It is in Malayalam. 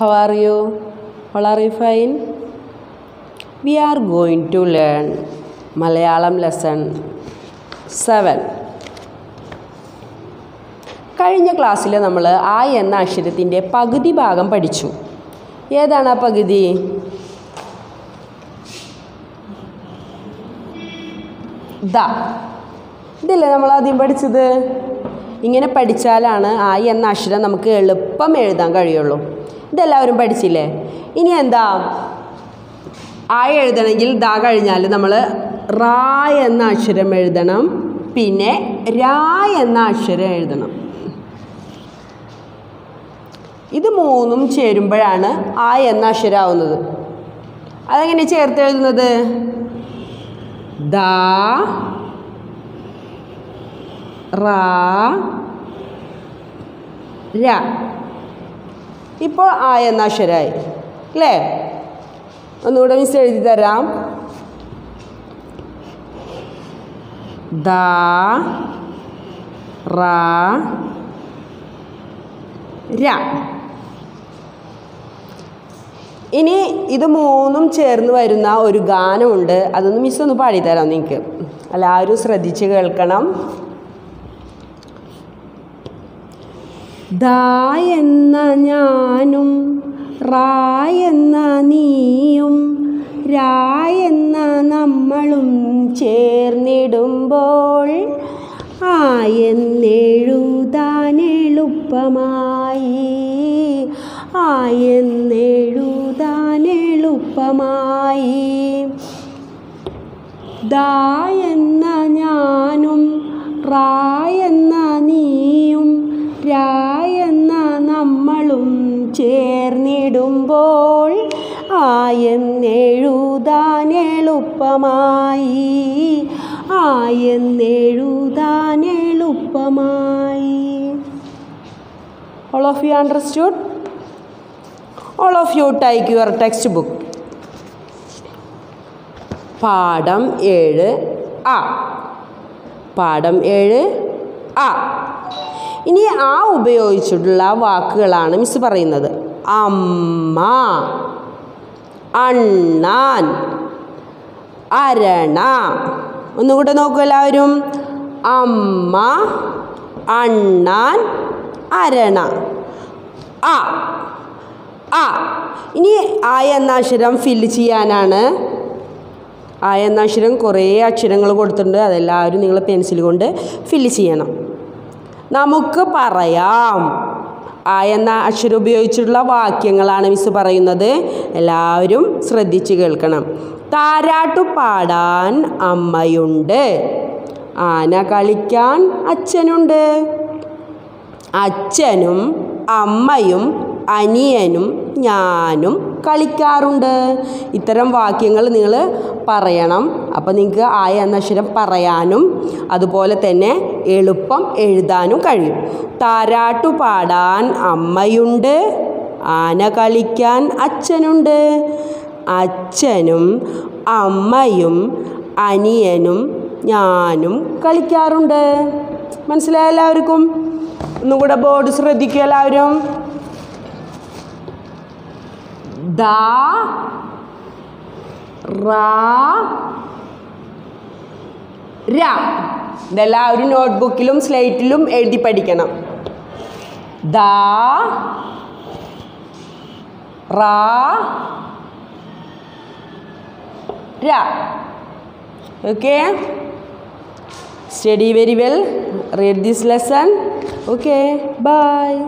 You? All are you fine? We are going to learn Malayalam lesson 7. കഴിഞ്ഞ ക്ലാസ്സിൽ നമ്മൾ ആ എന്ന അക്ഷരത്തിന്റെ പകുതി ഭാഗം പഠിച്ചു ഏതാണ് ആ പകുതി ദ ഇതല്ലേ നമ്മൾ ആദ്യം പഠിച്ചത് ഇങ്ങനെ പഠിച്ചാലാണ് ആ എന്ന അക്ഷരം നമുക്ക് എളുപ്പം എഴുതാൻ കഴിയുള്ളൂ ഇതെല്ലാവരും പഠിച്ചില്ലേ? ഇനി എന്താ? ആ എഴുതണമെങ്കിൽ ദാ കഴിഞ്ഞാൽ നമ്മൾ റാ എന്ന അക്ഷരം എഴുതണം പിന്നെ രാ എന്ന അക്ഷരം എഴുതണം. ഇത് മൂന്നും ചേരുമ്പോഴാണ് ആ എന്ന അക്ഷരമാവുന്നത് അതെങ്ങനെ ചേർത്ത് എഴുതുന്നത്? ദാ റാ ര. ഇപ്പോൾ ആ എന്ന അക്ഷരമായി അല്ലേ ഒന്നുകൂടെ മിസ് എഴുതി തരാം. ദ ര. ഇനി ഇത് മൂന്നും ചേർന്ന് വരുന്ന ഒരു ഗാനമുണ്ട്. അതൊന്ന് മിസ് ഒന്ന് പാടിത്തരാം നിങ്ങൾക്ക്. എല്ലാവരും ശ്രദ്ധിച്ച് കേൾക്കണം. ദാ എന്ന ഞാനും റാ എന്ന നീയും രാ എന്ന നമ്മളും ചേർന്നിടുമ്പോൾ ആ എന്നെഴുതാൻ എളുപ്പമായി ആ എന്നെഴുതാൻ എളുപ്പമായി ദാ എന്ന ഞാനും റാ ചേർന്നിടുമ്പോൾ ആ എന്നെഴുതാൻ എളുപ്പമായി. ആ എന്നെഴുതാൻ എളുപ്പമായി. All of you understood all of you take your textbook പാഠം ഏഴ് ആ. പാഠം ഏഴ് ആ. ഇനി ആ ഉപയോഗിച്ചിട്ടുള്ള വാക്കുകളാണ് മിസ് പറയുന്നത്. അമ്മ അണ്ണാൻ അരണ. ഒന്നുകൂടെ നോക്കൂ എല്ലാവരും. അമ്മ അണ്ണാൻ അരണ. ആ ആ ഇനി ആ എന്ന അക്ഷരം ഫില്ല് ചെയ്യാനാണ്. ആ എന്ന അക്ഷരം കുറേ അക്ഷരങ്ങൾ കൊടുത്തിട്ടുണ്ട്. അതെല്ലാവരും നിങ്ങൾ പെൻസിൽ കൊണ്ട് ഫില്ല് ചെയ്യണം. നമുക്ക് പറയാം. ആ എന്ന അക്ഷരം ഉപയോഗിച്ചിട്ടുള്ള വാക്യങ്ങളാണ് മിസ് പറയുന്നത്. എല്ലാവരും ശ്രദ്ധിച്ച് കേൾക്കണം. താരാട്ടു പാടാൻ അമ്മയുണ്ട്. ആന കളിക്കാൻ അച്ഛനുണ്ട്. അച്ഛനും അമ്മയും അനിയനും ഞാനും കളിക്കാറുണ്ട്. ഇത്തരം വാക്യങ്ങൾ നിങ്ങൾ പറയണം. അപ്പോൾ നിങ്ങൾക്ക് ആയ എന്ന അക്ഷരം പറയാനും അതുപോലെ തന്നെ എളുപ്പം എഴുതാനും കഴിയും. താരാട്ടു പാടാൻ അമ്മയുണ്ട് ആന കളിക്കാൻ അച്ഛനുണ്ട്. അച്ഛനും അമ്മയും അനിയനും ഞാനും കളിക്കാറുണ്ട്. മനസ്സിലായ എല്ലാവർക്കും? ഒന്നും കൂടെ ബോർഡ് ശ്രദ്ധിക്കുക എല്ലാവരും. ദ ര. ഒരു നോട്ട്ബുക്കിലും സ്ലേറ്റിലും എഴുതി പഠിക്കണം. ദ ര. Okay study very well read this lesson okay bye